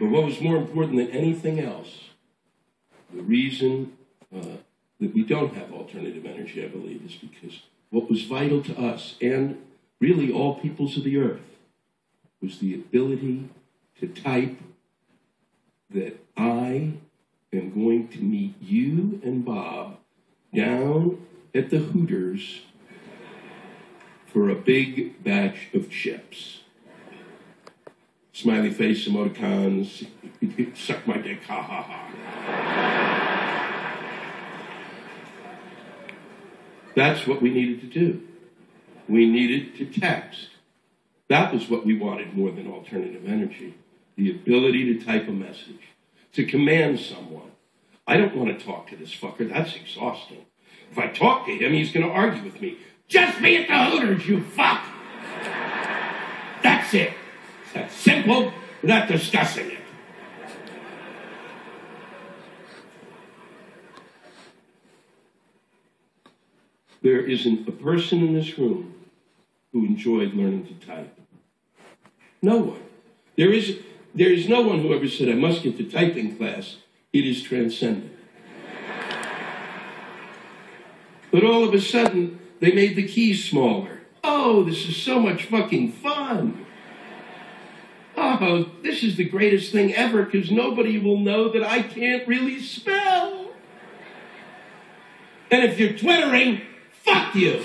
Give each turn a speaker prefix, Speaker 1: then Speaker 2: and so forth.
Speaker 1: But what was more important than anything else, the reason uh, that we don't have alternative energy, I believe, is because what was vital to us and really all peoples of the earth was the ability to type that I am going to meet you and Bob down at the Hooters for a big batch of chips. Smiley face emoticons, suck my dick, ha ha ha. That's what we needed to do. We needed to text. That was what we wanted more than alternative energy the ability to type a message, to command someone. I don't want to talk to this fucker. That's exhausting. If I talk to him, he's going to argue with me. Just be at the Hooters, you fuck! That's it. That simple. Not discussing it. There isn't a person in this room who enjoyed learning to type. No one. There is, there is no one who ever said, I must get to typing class. It is transcendent. But all of a sudden, they made the keys smaller. Oh, this is so much fucking fun. Oh, this is the greatest thing ever because nobody will know that I can't really spell. And if you're twittering, fuck you.